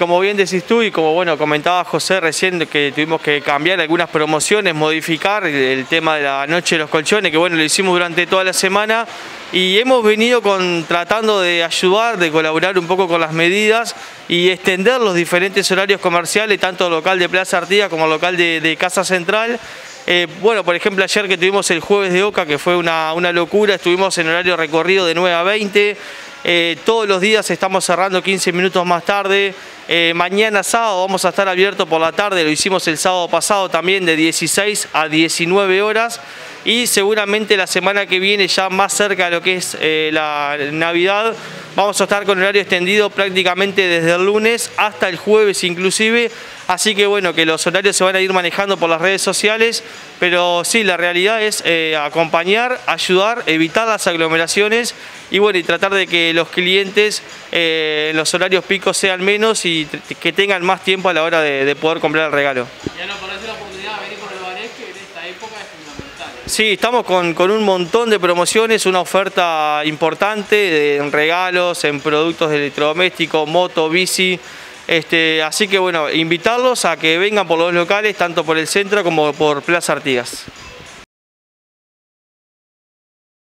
Como bien decís tú y como bueno comentaba José recién que tuvimos que cambiar algunas promociones, modificar el, tema de la noche de los colchones, que bueno lo hicimos durante toda la semana y hemos venido con, tratando de ayudar, de colaborar un poco con las medidas y extender los diferentes horarios comerciales, tanto local de Plaza Artigas como local de, Casa Central. Eh, bueno, por ejemplo, ayer que tuvimos el jueves de Oca, que fue una, una locura, estuvimos en horario recorrido de 9 a 20, eh, todos los días estamos cerrando 15 minutos más tarde. Eh, mañana sábado vamos a estar abiertos por la tarde, lo hicimos el sábado pasado también de 16 a 19 horas y seguramente la semana que viene ya más cerca de lo que es eh, la Navidad vamos a estar con horario extendido prácticamente desde el lunes hasta el jueves inclusive Así que bueno, que los horarios se van a ir manejando por las redes sociales, pero sí, la realidad es eh, acompañar, ayudar, evitar las aglomeraciones y bueno, y tratar de que los clientes eh, los horarios picos sean menos y que tengan más tiempo a la hora de, poder comprar el regalo. Fundamental. Sí, estamos con, con, un montón de promociones, una oferta importante en regalos, en productos de electrodomésticos, moto, bici, este, así que bueno, invitarlos a que vengan por los locales, tanto por el centro como por Plaza Artigas.